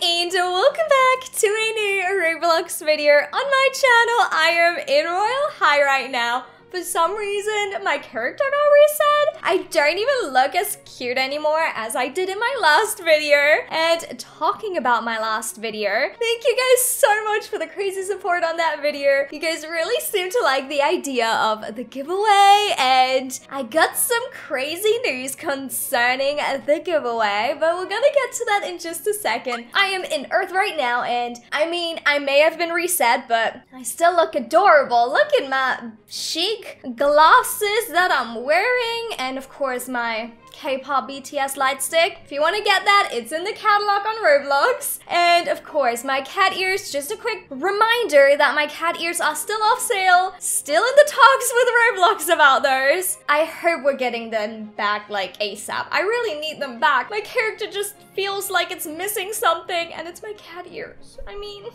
and welcome back to a new Roblox video on my channel. I am in Royale High right now. For some reason, my character got reset. I don't even look as cute anymore as I did in my last video. And talking about my last video, thank you guys so much for the crazy support on that video. You guys really seem to like the idea of the giveaway and I got some crazy news concerning the giveaway, but we're gonna get to that in just a second. I am in Earth right now and I mean, I may have been reset, but I still look adorable. Look at my chic glasses that I'm wearing, and of course my K-pop BTS light stick. If you want to get that, it's in the catalog on Roblox. And of course, my cat ears, just a quick reminder that my cat ears are still off sale. Still in the talks with Roblox about those. I hope we're getting them back like ASAP. I really need them back. My character just feels like it's missing something and it's my cat ears. I mean...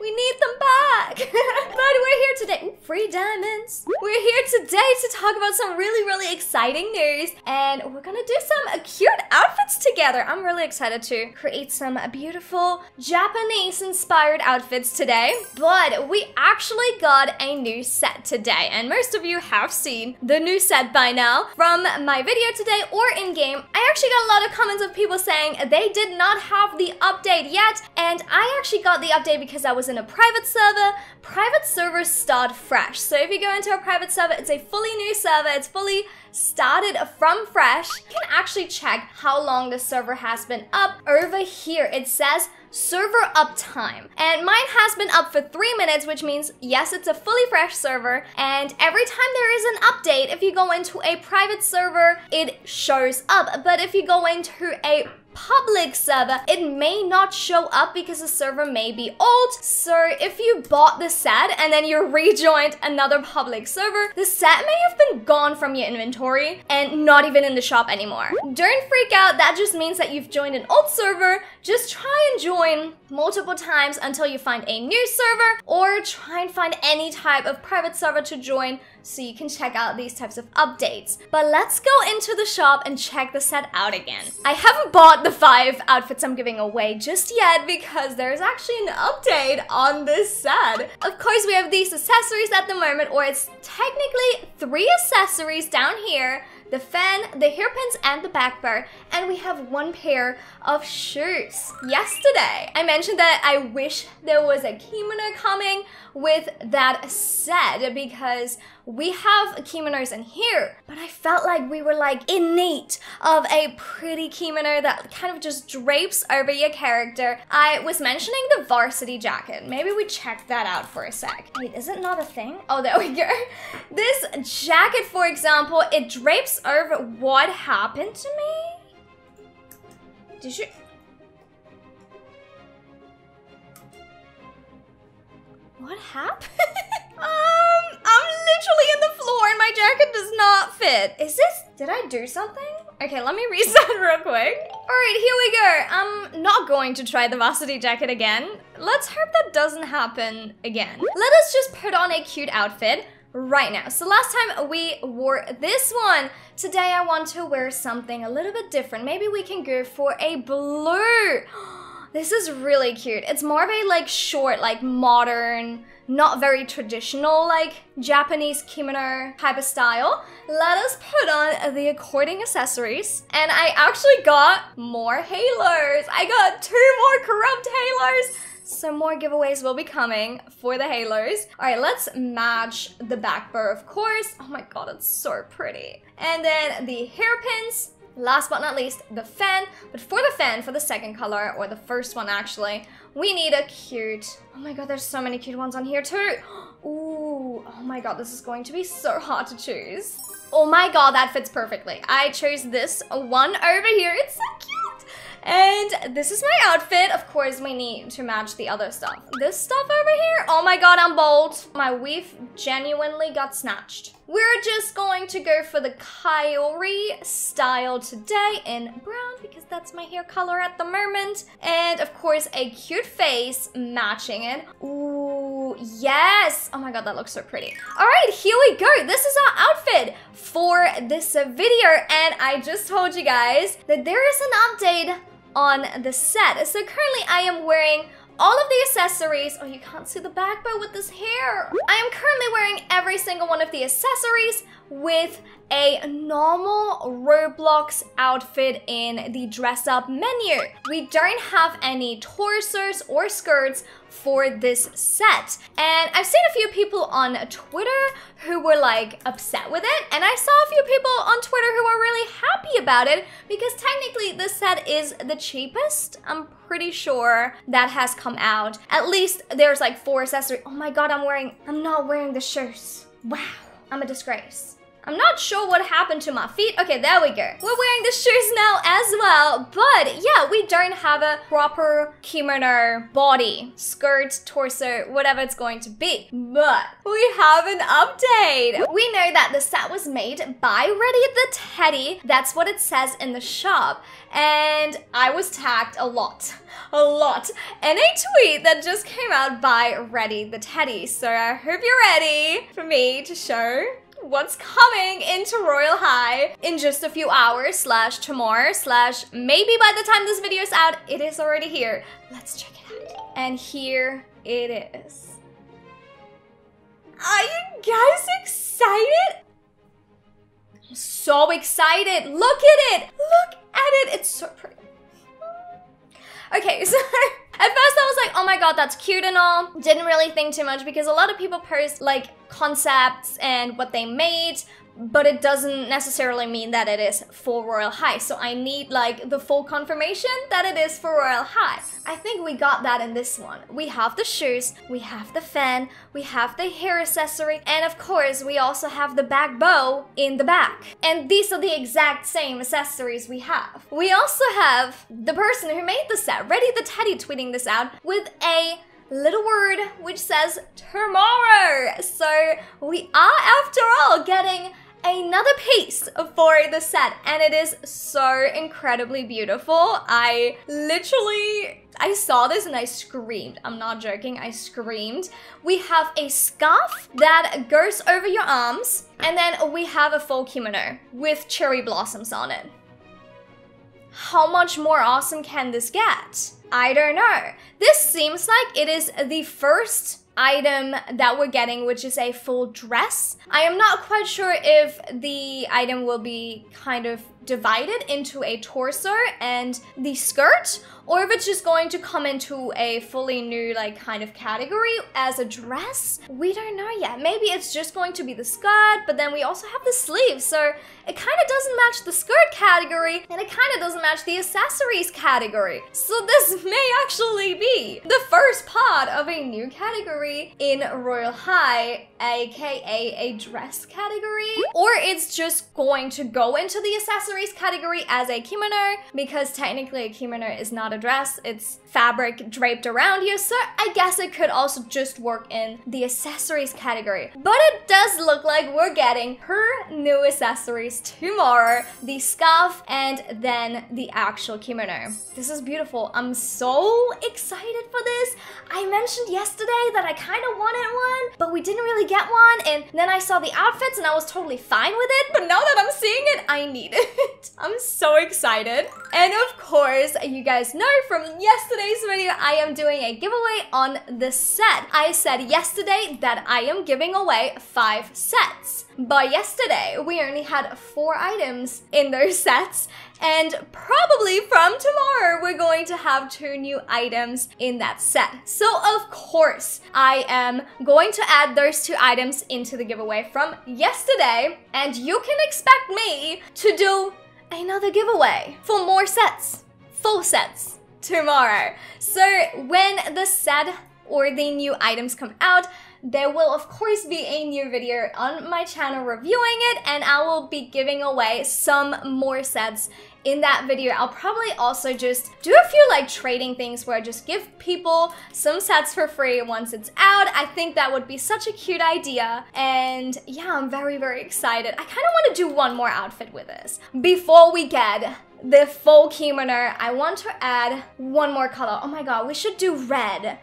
We need them back. but we're here today. Ooh, free diamonds. We're here today to talk about some really, really exciting news. And we're gonna do some cute outfits together. I'm really excited to create some beautiful Japanese inspired outfits today. But we actually got a new set today. And most of you have seen the new set by now from my video today or in game. I actually got a lot of comments of people saying they did not have the update yet. And I actually got the update because I was was in a private server. Private servers start fresh. So if you go into a private server, it's a fully new server. It's fully started from fresh. You can actually check how long the server has been up. Over here, it says server uptime. And mine has been up for three minutes, which means yes, it's a fully fresh server. And every time there is an update, if you go into a private server, it shows up. But if you go into a public server, it may not show up because the server may be old. So if you bought the set and then you rejoined another public server, the set may have been gone from your inventory and not even in the shop anymore. Don't freak out, that just means that you've joined an old server. Just try and join multiple times until you find a new server or try and find any type of private server to join so you can check out these types of updates. But let's go into the shop and check the set out again. I haven't bought the five outfits I'm giving away just yet because there's actually an update on this set. Of course, we have these accessories at the moment, or it's technically three accessories down here the fan, the hairpins, and the back bar. And we have one pair of shoes. Yesterday, I mentioned that I wish there was a kimono coming with that set because we have kimonos in here, but I felt like we were like in need of a pretty kimono that kind of just drapes over your character. I was mentioning the varsity jacket. Maybe we check that out for a sec. Wait, is it not a thing? Oh, there we go. This jacket, for example, it drapes over what happened to me? Did you... What happened? um, I'm literally in the floor and my jacket does not fit. Is this, did I do something? Okay, let me reset real quick. All right, here we go. I'm not going to try the varsity jacket again. Let's hope that doesn't happen again. Let us just put on a cute outfit right now. So last time we wore this one. Today I want to wear something a little bit different. Maybe we can go for a blue. This is really cute. It's more of a like short, like modern, not very traditional like Japanese kimono type of style. Let us put on the according accessories. And I actually got more halos. I got two more corrupt halos. Some more giveaways will be coming for the halos. All right, let's match the back bar, of course. Oh my god, it's so pretty. And then the hairpins. Last but not least, the fan. But for the fan, for the second color, or the first one actually, we need a cute... Oh my god, there's so many cute ones on here too. Ooh, oh my god, this is going to be so hard to choose. Oh my god, that fits perfectly. I chose this one over here. It's so cute. And this is my outfit. Of course, we need to match the other stuff. This stuff over here, oh my god, I'm bold. My weave genuinely got snatched. We're just going to go for the Kaori style today in brown because that's my hair color at the moment. And of course, a cute face matching it. Ooh, yes. Oh my god, that looks so pretty. All right, here we go. This is our outfit for this video. And I just told you guys that there is an update on the set. So currently I am wearing all of the accessories. Oh, you can't see the back but with this hair. I am currently wearing every single one of the accessories with a normal Roblox outfit in the dress up menu. We don't have any torsos or skirts for this set. And I've seen a few people on Twitter who were like upset with it. And I saw a few people on Twitter who were really happy about it because technically this set is the cheapest. I'm pretty sure that has come out. At least there's like four accessories. Oh my god, I'm wearing, I'm not wearing the shoes. Wow, I'm a disgrace. I'm not sure what happened to my feet. Okay, there we go. We're wearing the shoes now as well. But yeah, we don't have a proper kimono body, skirt, torso, whatever it's going to be. But we have an update. We know that the set was made by Ready the Teddy. That's what it says in the shop. And I was tagged a lot a lot in a tweet that just came out by Ready the Teddy. So I hope you're ready for me to show what's coming into Royale High in just a few hours slash tomorrow slash maybe by the time this video is out, it is already here. Let's check it out. And here it is. Are you guys excited? I'm so excited. Look at it. Look at it. It's so pretty. Okay, so at first I was like, oh my god, that's cute and all. Didn't really think too much because a lot of people post like concepts and what they made, but it doesn't necessarily mean that it is for Royale High. So I need like the full confirmation that it is for Royale High. I think we got that in this one. We have the shoes, we have the fan, we have the hair accessory, and of course we also have the back bow in the back. And these are the exact same accessories we have. We also have the person who made the set, Ready the Teddy tweeting this out, with a little word which says tomorrow. So we are after all getting another piece for the set and it is so incredibly beautiful. I literally I saw this and I screamed. I'm not joking, I screamed. We have a scarf that goes over your arms and then we have a full kimono with cherry blossoms on it. How much more awesome can this get? I don't know. This seems like it is the first item that we're getting, which is a full dress. I am not quite sure if the item will be kind of divided into a torso and the skirt, or if it's just going to come into a fully new like kind of category as a dress. We don't know yet. Maybe it's just going to be the skirt, but then we also have the sleeves, so it kind of doesn't match the skirt category, and it kind of doesn't match the accessories category. So this may actually be the first part of a new category in royale High, aka a dress category, or it's just going to go into the accessories category as a kimono, because technically a kimono is not a dress, it's fabric draped around you, so I guess it could also just work in the accessories category. But it does look like we're getting her new accessories tomorrow, the scarf and then the actual kimono. This is beautiful. I'm so excited for this. I mentioned yesterday that I kind of wanted one, but we didn't really get one, and then I saw the outfits and I was totally fine with it, but now that I'm seeing it, I need it. I'm so excited. And of course, you guys know from yesterday's video, I am doing a giveaway on the set. I said yesterday that I am giving away five sets. But yesterday, we only had four items in those sets, and probably from tomorrow, we're going to have two new items in that set. So of course, I am going to add those two items into the giveaway from yesterday, and you can expect me to do another giveaway for more sets, full sets, tomorrow. So when the set or the new items come out, there will of course be a new video on my channel reviewing it and I will be giving away some more sets in that video. I'll probably also just do a few like trading things where I just give people some sets for free once it's out. I think that would be such a cute idea. And yeah, I'm very, very excited. I kind of want to do one more outfit with this before we get the full kimono. I want to add one more color. Oh my god, we should do red.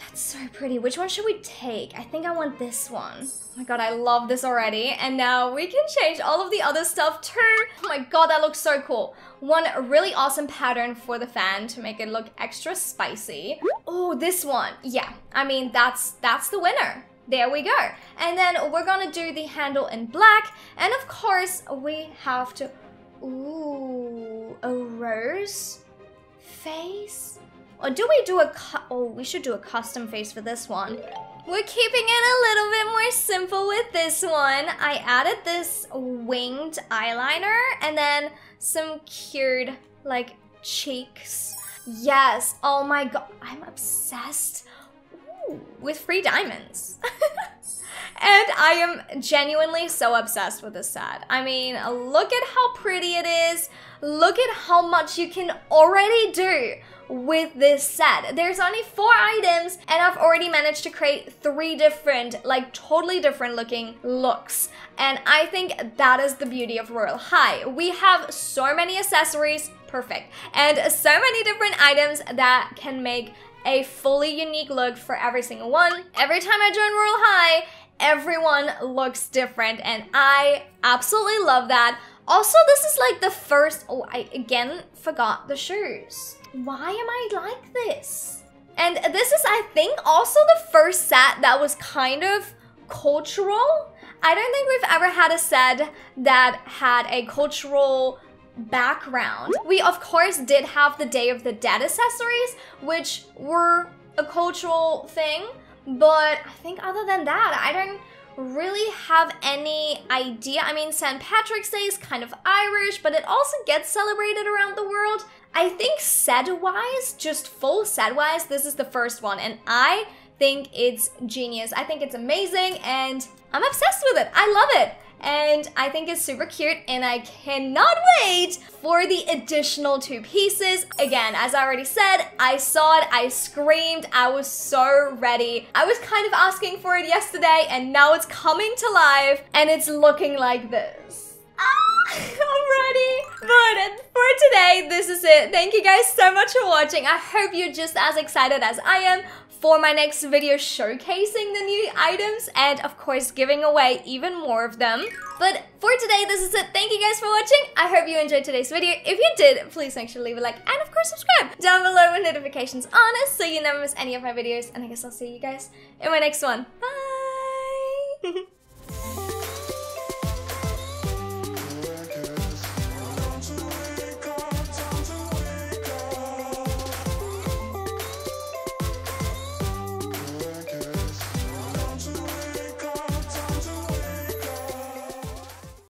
That's so pretty. Which one should we take? I think I want this one. Oh my god, I love this already. And now we can change all of the other stuff too. Oh my god, that looks so cool. One really awesome pattern for the fan to make it look extra spicy. Oh, this one. Yeah, I mean, that's that's the winner. There we go. And then we're gonna do the handle in black. And of course, we have to... Ooh, a rose face? Or do we do a oh, we should do a custom face for this one. We're keeping it a little bit more simple with this one. I added this winged eyeliner and then some cured like cheeks. Yes, oh my god, I'm obsessed Ooh, with free diamonds. And I am genuinely so obsessed with this set. I mean, look at how pretty it is. Look at how much you can already do with this set. There's only four items and I've already managed to create three different, like totally different looking looks. And I think that is the beauty of Royale High. We have so many accessories, perfect, and so many different items that can make a fully unique look for every single one. Every time I join Royale High, everyone looks different and I absolutely love that. Also, this is like the first, oh, I again forgot the shoes. Why am I like this? And this is, I think, also the first set that was kind of cultural. I don't think we've ever had a set that had a cultural background. We, of course, did have the Day of the Dead accessories, which were a cultural thing, but I think other than that, I don't really have any idea. I mean, St. Patrick's Day is kind of Irish, but it also gets celebrated around the world. I think set-wise, just full set-wise, this is the first one, and I think it's genius. I think it's amazing, and I'm obsessed with it. I love it and I think it's super cute and I cannot wait for the additional two pieces. Again, as I already said, I saw it, I screamed, I was so ready. I was kind of asking for it yesterday and now it's coming to life and it's looking like this. Ah, I'm ready. But for today, this is it. Thank you guys so much for watching. I hope you're just as excited as I am for my next video showcasing the new items and of course giving away even more of them. But for today, this is it. Thank you guys for watching. I hope you enjoyed today's video. If you did, please make sure to leave a like and of course subscribe down below with notifications on so you never miss any of my videos. And I guess I'll see you guys in my next one. Bye!